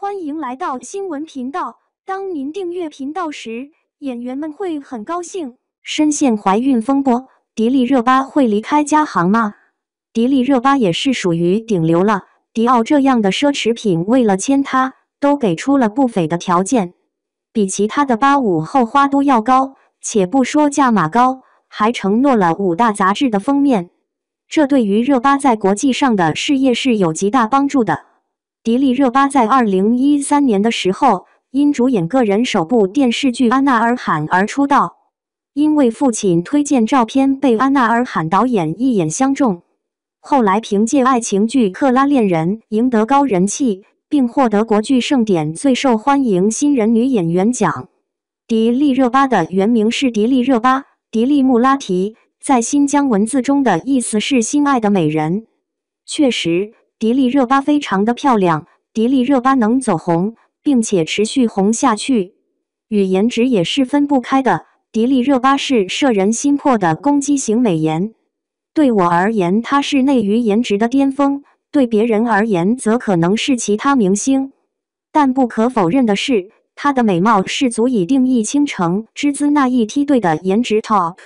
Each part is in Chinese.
欢迎来到新闻频道。当您订阅频道时，演员们会很高兴。深陷怀孕风波，迪丽热巴会离开家行吗？迪丽热巴也是属于顶流了，迪奥这样的奢侈品为了签她，都给出了不菲的条件，比其他的八五后花都要高。且不说价码高，还承诺了五大杂志的封面。这对于热巴在国际上的事业是有极大帮助的。迪丽热巴在二零一三年的时候，因主演个人首部电视剧《安娜尔罕》而出道，因为父亲推荐照片被安娜尔罕导演一眼相中，后来凭借爱情剧《克拉恋人》赢得高人气，并获得国剧盛典最受欢迎新人女演员奖。迪丽热巴的原名是迪丽热巴·迪丽穆拉提。在新疆文字中的意思是心爱的美人。确实，迪丽热巴非常的漂亮。迪丽热巴能走红，并且持续红下去，与颜值也是分不开的。迪丽热巴是摄人心魄的攻击型美颜。对我而言，她是内娱颜值的巅峰；对别人而言，则可能是其他明星。但不可否认的是，她的美貌是足以定义倾城之姿那一梯队的颜值 top。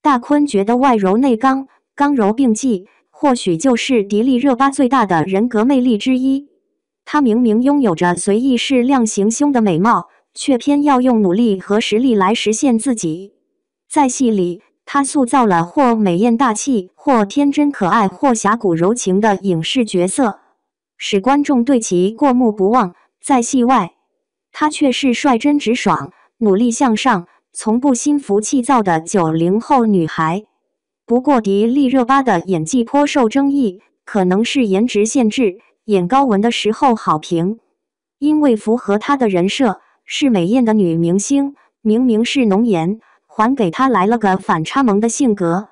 大坤觉得外柔内刚，刚柔并济，或许就是迪丽热巴最大的人格魅力之一。她明明拥有着随意适量行凶的美貌，却偏要用努力和实力来实现自己。在戏里，她塑造了或美艳大气，或天真可爱，或侠骨柔情的影视角色，使观众对其过目不忘。在戏外，她却是率真直爽，努力向上。从不心浮气躁的九零后女孩，不过迪丽热巴的演技颇受争议，可能是颜值限制。演高文的时候好评，因为符合她的人设，是美艳的女明星，明明是浓颜，还给她来了个反差萌的性格，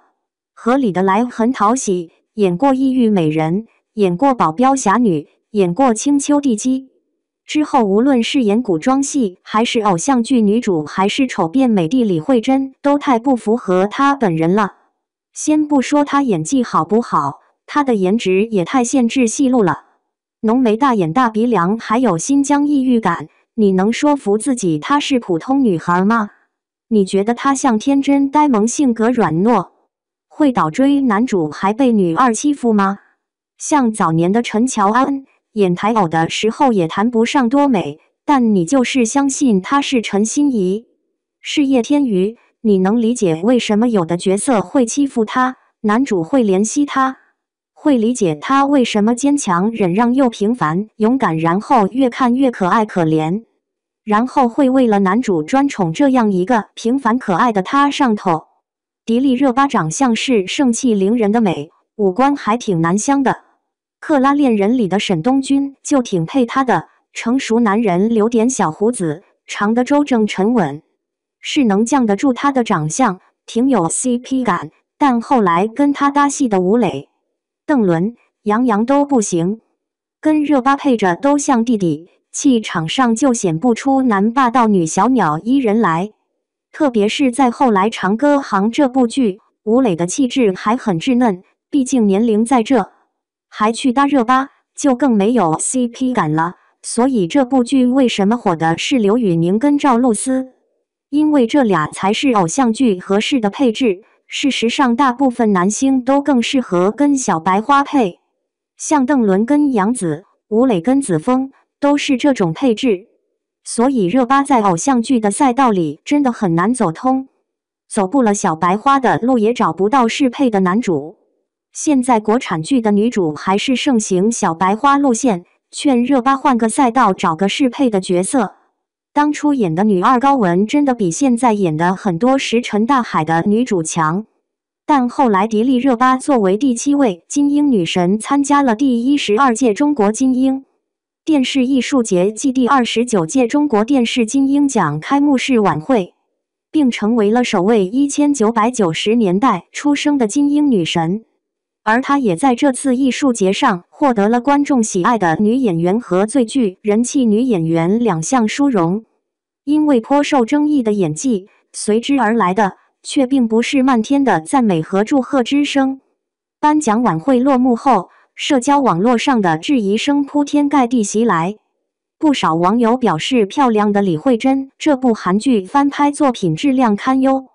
合理的来很讨喜。演过异域美人，演过保镖侠女，演过青丘帝姬。之后，无论是演古装戏，还是偶像剧女主，还是丑变美帝李慧珍，都太不符合她本人了。先不说她演技好不好，她的颜值也太限制戏路了。浓眉大眼大鼻梁，还有新疆异域感，你能说服自己她是普通女孩吗？你觉得她像天真呆萌，性格软糯，会倒追男主还被女二欺负吗？像早年的陈乔恩。演台偶的时候也谈不上多美，但你就是相信她是陈心怡，是叶天瑜。你能理解为什么有的角色会欺负他，男主会怜惜他，会理解他为什么坚强忍让又平凡勇敢，然后越看越可爱可怜，然后会为了男主专宠这样一个平凡可爱的他上头。迪丽热巴长相是盛气凌人的美，五官还挺男香的。克拉恋人里的沈东君就挺配她的，成熟男人留点小胡子，长得周正沉稳，是能降得住他的长相，挺有 CP 感。但后来跟他搭戏的吴磊、邓伦、杨洋都不行，跟热巴配着都像弟弟，气场上就显不出男霸道女小鸟依人来。特别是在后来《长歌行》这部剧，吴磊的气质还很稚嫩，毕竟年龄在这。还去搭热巴，就更没有 CP 感了。所以这部剧为什么火的是刘宇宁跟赵露思？因为这俩才是偶像剧合适的配置。事实上，大部分男星都更适合跟小白花配，像邓伦跟杨紫、吴磊跟子枫都是这种配置。所以热巴在偶像剧的赛道里真的很难走通，走不了小白花的路，也找不到适配的男主。现在国产剧的女主还是盛行小白花路线，劝热巴换个赛道，找个适配的角色。当初演的女二高雯真的比现在演的很多石沉大海的女主强。但后来迪丽热巴作为第七位金鹰女神，参加了第一十二届中国金鹰电视艺术节暨第二十九届中国电视金鹰奖开幕式晚会，并成为了首位一千九百九十年代出生的金鹰女神。而她也在这次艺术节上获得了观众喜爱的女演员和最具人气女演员两项殊荣。因为颇受争议的演技，随之而来的却并不是漫天的赞美和祝贺之声。颁奖晚会落幕后，社交网络上的质疑声铺天盖地袭来。不少网友表示，漂亮的李慧珍这部韩剧翻拍作品质量堪忧，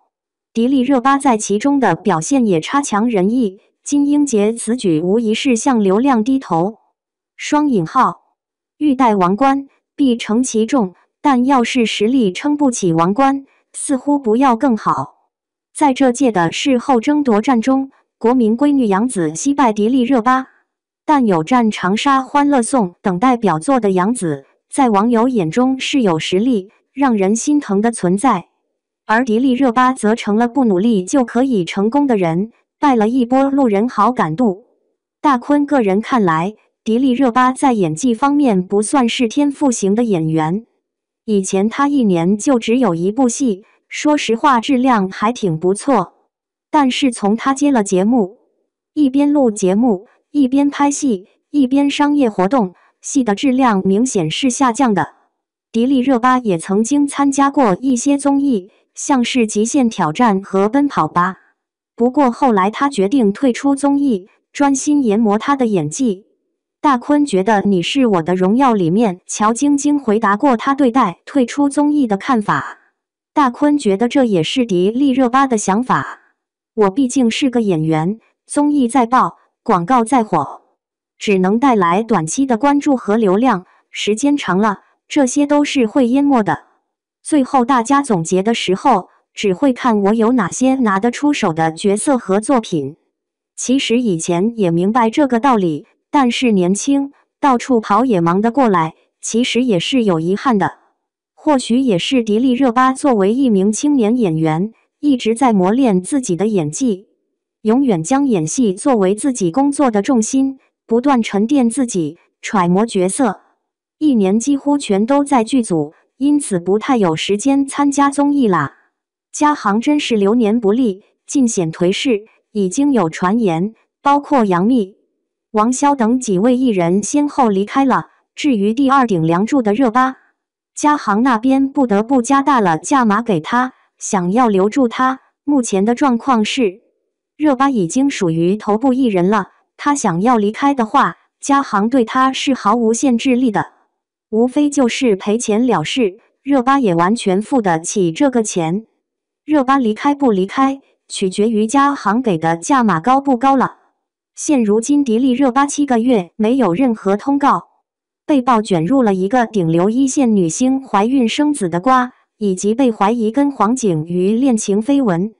迪丽热巴在其中的表现也差强人意。金英杰此举无疑是向流量低头。双引号，欲戴王冠，必承其重，但要是实力撑不起王冠，似乎不要更好。在这届的事后争夺战中，国民闺女杨紫惜败迪丽热巴，但有战长沙欢乐颂等代表作的杨紫，在网友眼中是有实力、让人心疼的存在，而迪丽热巴则成了不努力就可以成功的人。带了一波路人好感度。大坤个人看来，迪丽热巴在演技方面不算是天赋型的演员。以前她一年就只有一部戏，说实话质量还挺不错。但是从她接了节目，一边录节目，一边拍戏，一边商业活动，戏的质量明显是下降的。迪丽热巴也曾经参加过一些综艺，像是《极限挑战》和《奔跑吧》。不过后来他决定退出综艺，专心研磨他的演技。大坤觉得《你是我的荣耀》里面，乔晶晶回答过他对待退出综艺的看法。大坤觉得这也是迪丽热巴的想法。我毕竟是个演员，综艺再爆，广告再火，只能带来短期的关注和流量，时间长了，这些都是会淹没的。最后大家总结的时候。只会看我有哪些拿得出手的角色和作品。其实以前也明白这个道理，但是年轻到处跑也忙得过来，其实也是有遗憾的。或许也是迪丽热巴作为一名青年演员，一直在磨练自己的演技，永远将演戏作为自己工作的重心，不断沉淀自己，揣摩角色。一年几乎全都在剧组，因此不太有时间参加综艺啦。嘉行真是流年不利，尽显颓势。已经有传言，包括杨幂、王骁等几位艺人先后离开了。至于第二顶梁柱的热巴，嘉行那边不得不加大了价码给他，想要留住他。目前的状况是，热巴已经属于头部艺人了，他想要离开的话，嘉行对他是毫无限制力的，无非就是赔钱了事。热巴也完全付得起这个钱。热巴离开不离开，取决于嘉行给的价码高不高了。现如今，迪丽热巴七个月没有任何通告，被曝卷入了一个顶流一线女星怀孕生子的瓜，以及被怀疑跟黄景瑜恋情绯闻，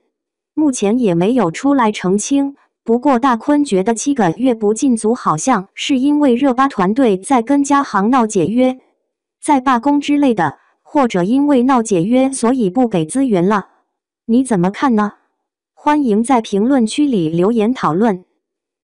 目前也没有出来澄清。不过，大坤觉得七个月不进组，好像是因为热巴团队在跟嘉行闹解约，在罢工之类的，或者因为闹解约，所以不给资源了。你怎么看呢？欢迎在评论区里留言讨论。